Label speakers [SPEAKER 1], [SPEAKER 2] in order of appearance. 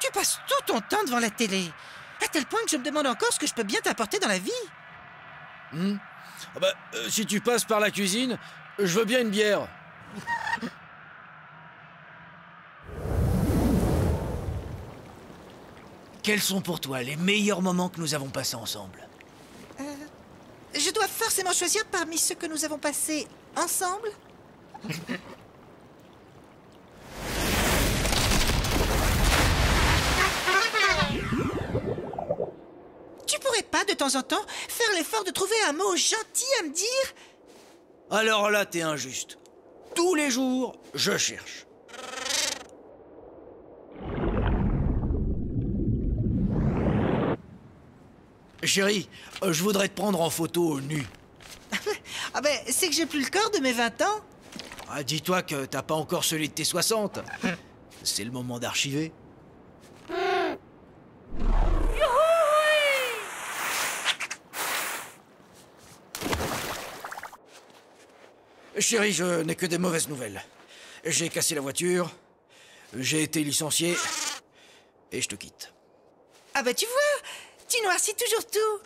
[SPEAKER 1] Tu passes tout ton temps devant la télé, à tel point que je me demande encore ce que je peux bien t'apporter dans la vie.
[SPEAKER 2] Hmm? Ah bah, euh, si tu passes par la cuisine, je veux bien une bière.
[SPEAKER 3] Quels sont pour toi les meilleurs moments que nous avons passés ensemble?
[SPEAKER 1] Euh, je dois forcément choisir parmi ceux que nous avons passés ensemble Tu pourrais pas, de temps en temps, faire l'effort de trouver un mot gentil à me dire?
[SPEAKER 2] Alors là, t'es injuste. Tous les jours, je cherche. Chérie, euh, je voudrais te prendre en photo nu.
[SPEAKER 1] Ah ben, c'est que j'ai plus le corps de mes 20 ans.
[SPEAKER 2] Ah, dis-toi que t'as pas encore celui de tes 60. C'est le moment d'archiver. Chérie, je n'ai que des mauvaises nouvelles. J'ai cassé la voiture, j'ai été licencié, et je te quitte.
[SPEAKER 1] Ah ben, tu vois, tu noircis toujours tout.